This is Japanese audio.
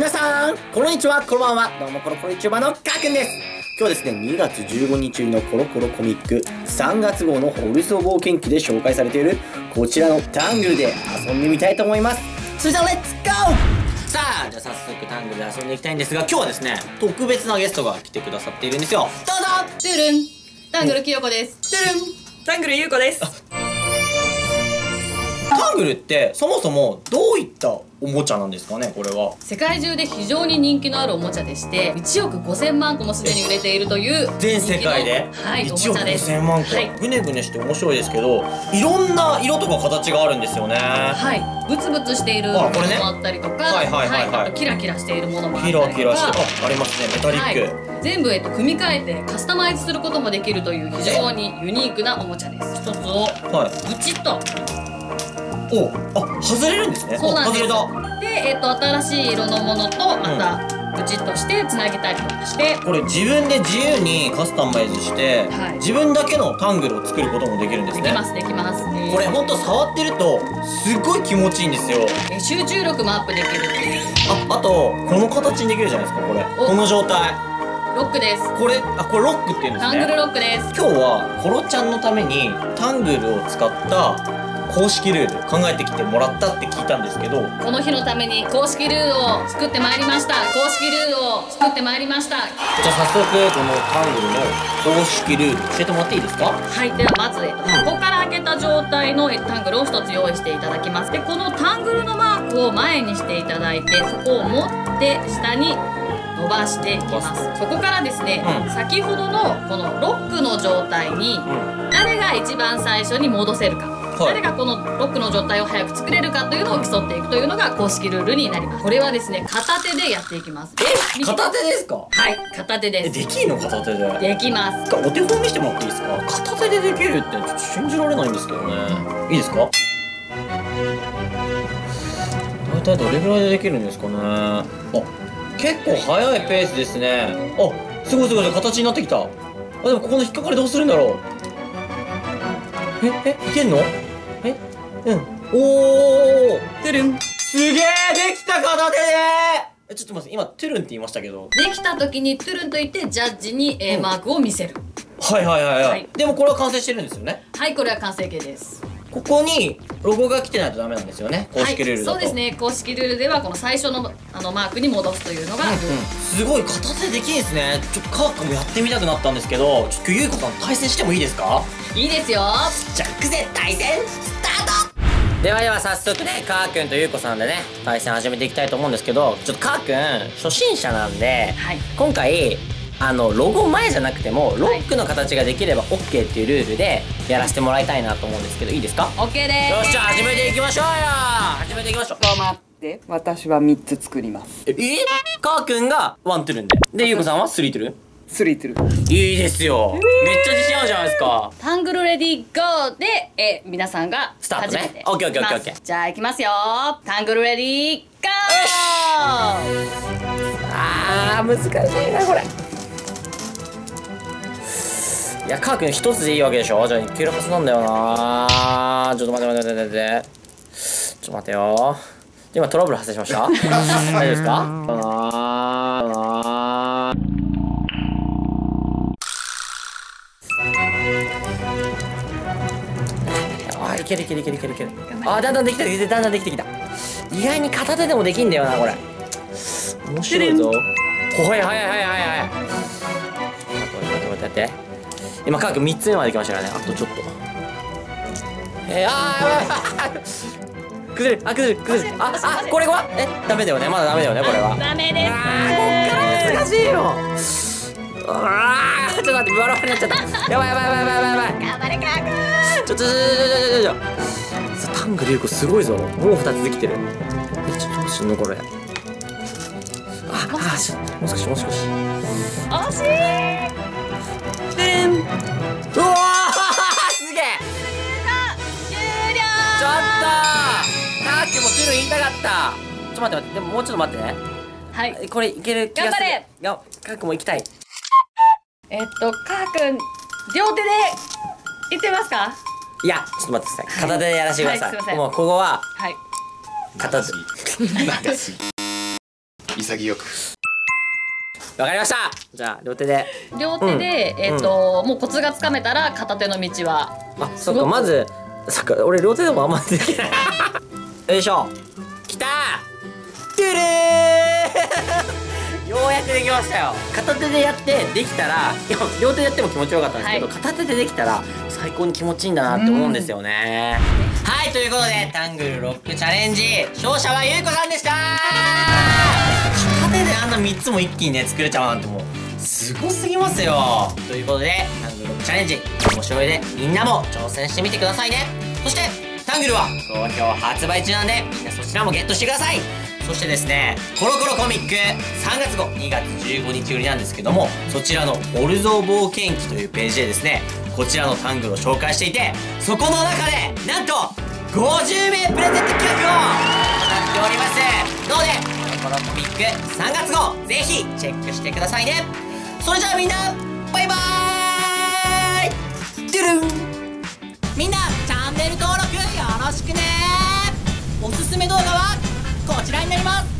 皆さん、こんにちは、こんばんは。どうも、コロコロ YouTuber のかーくんです。今日はですね、2月15日のコロコロコミック3月号のホルソ冒険記で紹介されているこちらのタングルで遊んでみたいと思います。それじゃあ、レッツゴーさあ、じゃあ早速タングルで遊んでいきたいんですが、今日はですね、特別なゲストが来てくださっているんですよ。どうぞトゥルンタングルキヨコですトゥルンタングル優子です。タングルってそもそもどういったおもちゃなんですかね、これは。世界中で非常に人気のあるおもちゃでして1億5000万個もすでに売れているという全世界で？はいおも1億ちゃです。5000万個、はい、ぐねぐねして面白いですけどいろんな色とか形があるんですよね。はい、ブツブツしているものもあったりとかはいはいはいはい。キラキラしているものもあったキりとか。ラキラしてあありますね。メタリック、はい、全部、えっと、組み替えてカスタマイズすることもできるという非常にユニークなおもちゃです。一つをはい、ブチッとおあ外れるんですね。そうなんです。あ外れた。で、えっと、新しい色のものとまたブチッとしてつなげたりとかして。これ自分で自由にカスタマイズして、はい。自分だけのタングルを作ることもできるんですね。できますできます、これほんと触ってるとすっごい気持ちいいんですよ。え集中力もアップできるああとこの形にできるじゃないですかこれ。お。この状態。ロックです。これあこれロックっていうんですね。タングルロックです。今日はコロちゃんのためにタングルを使った公式ルール考えてきてもらったって聞いたんですけどこの日のために公式ルールを作ってまいりました。公式ルールを作ってまいりました。じゃあ早速このタングルの公式ルール教えてもらっていいですか？はいではまず、えっと、箱から開けた状態のえタングルを一つ用意していただきます。でこのタングルのマークを前にしていただいてそこを持って下に伸ばしていきます。そこからですね、うん。先ほどのこのロックの状態にうん。誰が一番最初に戻せるか、い誰がこのロックの状態を早く作れるかというのを競っていくというのが公式ルールになります。これはですね片手でやっていきます。え？片手ですか？はい片手えです。できんの？片手で。できます。お手本見せてもらっていいですか？片手でできるってちょっと信じられないんですけどね。いいですか？大体どれぐらいでできるんですかね。あ結構早いペースですね。あすごいすごい。形になってきた。あでもここの引っかかりどうするんだろう。ええいけんの？え？うん。おおトゥルン。すげえできた片手で。えちょっと待って今トゥルンって言いましたけど。できた時にトゥルンと言ってジャッジに A マークを見せる、はいはいはいはい、はい。でもこれは完成してるんですよね。はいこれは完成形ですここにロゴが来てないとダメなんですよね。公式ルールだと、はい、そうですね。公式ルールではこの最初のあのマークに戻すというのが、うん、すごい片手できんですね。ちょっとカークもやってみたくなったんですけどちょっとゆいこさん対戦してもいいですか？いいですよ。じゃあ行くぜ。対戦スタート。ではでは早速ねカーくんとゆうこさんでね対戦始めていきたいと思うんですけどちょっとカーくん初心者なんではい。今回あのロゴ前じゃなくてもロックの形ができれば OK っていうルールでやらせてもらいたいなと思うんですけどいいですか？OK でよしじゃあ始めていきましょうよ。始めていきましょう。頑張って。私は三つ作ります。えカーくんがワントゥルンで。でゆうこさんはスリートゥル？ンスリートゥル。いいですよ、めっちゃ自信あるじゃないですか。すタングルレディーゴーでえ皆さんがスタートね。初めて。オッケーオッケーオッケーじゃあいきますよ。タングルレディーゴー。あー難しいなこれいやカーくん一つでいいわけでしょ？じゃあいけるはずなんだよな。ちょっと待って待って待って待って。ちょっと待ってよ。今トラブル発生しました？大丈夫ですか？あー。あー。いけるいけるいけるいけるいける。あーだんだんできただんだんできてきた。意外に片手でもできんだよなこれ。面白いぞ。ほはいはいはいはいはいはい。待って待って待って待って今科学3つ目まで来ましたからね。あとちょっと。えー、あー崩れる。あ崩れる崩れる。ああこれは？えダメだよね。まだダメだよねこれは。ダメです。あーこっから難しいよ。あーちょっと待ってバラバラになっちゃった。やばいやばいやばいやばいやばい。頑張れカー君ちょちょちょちょちょ。ちょタングリュウコすごいぞ。もう2つできてる。えちょっとどうすんのこれ。ああもう少しもう少し。惜しい。うわーすげえ。終了。ちょっとカーキもトゥル言いたかった。ちょっと待って待ってでももうちょっと待って。ねはい。これいける気がする。頑張れ。がカーキも行きたい。えっとカー君両手でいってますか？いやちょっと待ってください。片手でやらせてください,、はいすいもうここははい。片手。長すぎ潔くわかりました。じゃあ両手で。両手で、うん。えっ、と、もうコツがつかめたら片手の道はあそっかまずそっか俺両手でもあんまできない。よいしょ。きた。トゥルー。ようやくできましたよ。片手でやってできたら両手でやっても気持ちよかったんですけど、はい。片手でできたら最高に気持ちいいんだなって思うんですよね。はいということでタングルロックチャレンジ勝者はゆうこさんでした3つも一気にね作れちゃうなんてもうすごすぎますよ。ということでタングルロックチャレンジ面白いでみんなも挑戦してみてくださいね。そしてタングルは好評発売中なんでみんなそちらもゲットしてください。そしてですねコロコロコミック3月号2月15日売りなんですけどもそちらの「オルゾー冒険記」というページでですねこちらのタングルを紹介していてそこの中でなんと50名プレゼント企画を行っております。のでコロコミック3月号ぜひチェックしてくださいね。それじゃあみんなバイバーイ。ドゥルン。みんなチャンネル登録よろしくね。おすすめ動画はこちらになります。